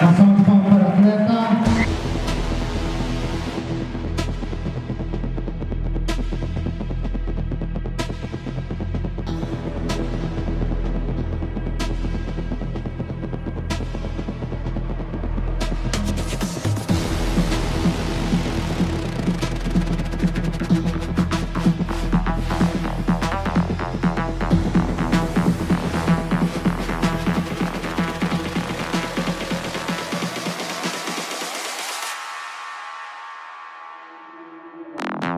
That's all.